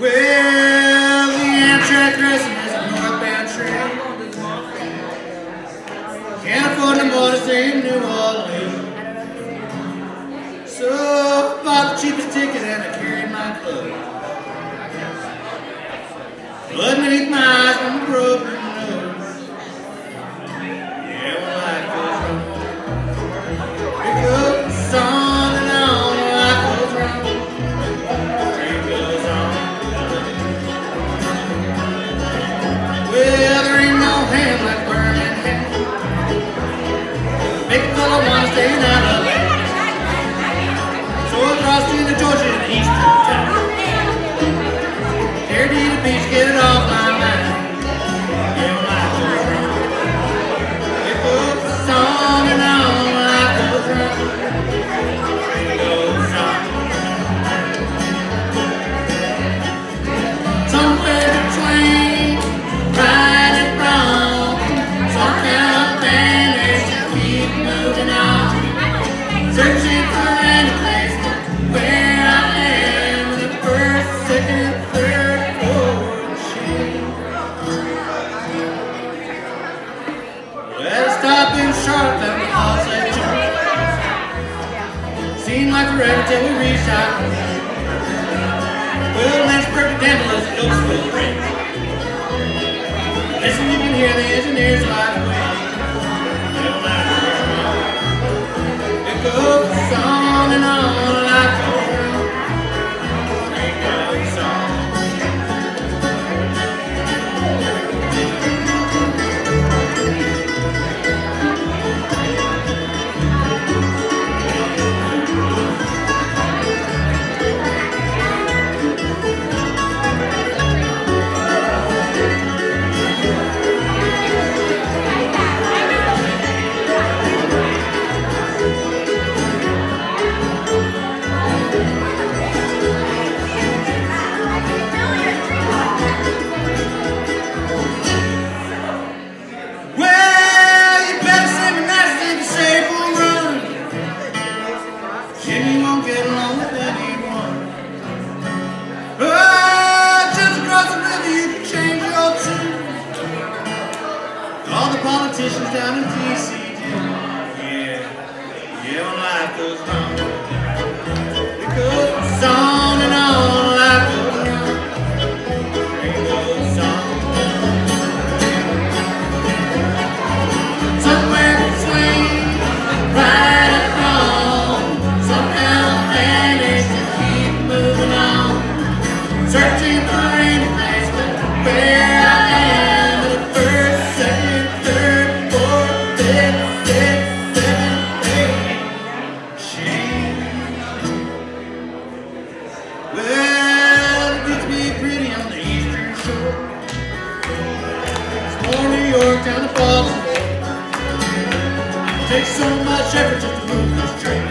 Well, the Amtrak Crescent is a northbound trip. Can't afford no more to stay in New Orleans. So I bought the cheapest ticket and I carried my clothes. Blood beneath my eyes from the program. Charlotte like the house I chose. Like forever till we reach out. politicians down in D.C. Yeah, yeah, and Somewhere between right and wrong, somehow to keep moving on, searching. Takes so much effort just to move this train.